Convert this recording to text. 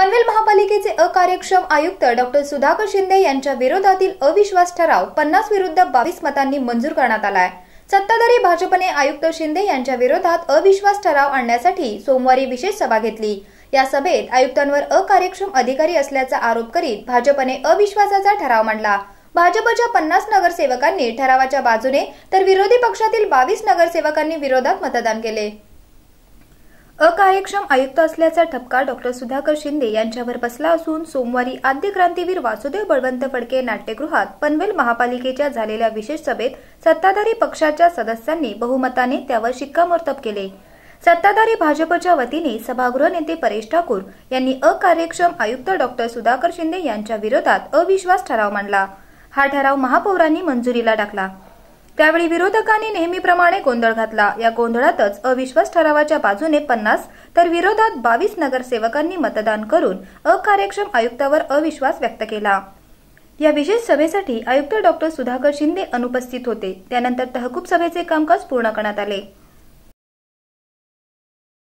पनवेल महापालिकेचे अकार्यक्षम आयुक्त डॉक्टर सुधाकर शिंदे यांच्या विरोधातील अविश्वास ठराव पन्नास विरुद्ध बावीस मतांनी मंजूर करण्यात आलाय. सत्ताधारी भाजपने आयुक्त शिंदे यांच्या विरोधात अविश्वास ठराव आणण्यासाठी सोमवारी विशेष सभा घेतली. या सभेत आयुक्तांवर अकार्यक्षम अधिकारी असल्याचा आरोप करीत भाजपने अविश्वासाचा ठराव मांडला. भाजपच्या पन्नास नगरसेवकांनी ठरावाच्या बाजूने तर विरोधी पक्षातील बावीस नगरसेवकांनी विरोधात मतदान केले. अकार्यक्षम आयुक्त असल्याचा ठपका डॉक्टर सुधाकर शिंदे यांच्यावर बसला असून सोमवारी आद्य क्रांतीवीर वासुदेव बळवंत फडके नाट्यगृहात पनवेल महापालिकेच्या झालेल्या विशेष सभेत सत्ताधारी पक्षाच्या सदस्यांनी बहुमताने त्यावर शिक्कामोर्तब केले. सत्ताधारी भाजपच्या वतीने सभागृह नेते परेश ठाकूर यांनी अकार्यक्षम आयुक्त डॉक्टर सुधाकर शिंदे यांच्या विरोधात अविश्वास ठराव मांडला. हा ठराव महापौरांनी मंजुरीला टाकला. त्यावेळी विरोधकांनी नेहमीप्रमाणे गोंधळ घातला. या गोंधळातच अविश्वास ठरावाच्या बाजूने पन्नास तर विरोधात बावीस नगरसेवकांनी मतदान करून अकार्यक्षम आयुक्तावर अविश्वास व्यक्त केला. या विशेष सभेसाठी आयुक्त डॉक्टर सुधाकर शिंदे अनुपस्थित होते. त्यानंतर तहकूब सभेचे कामकाज पूर्ण करण्यात आले.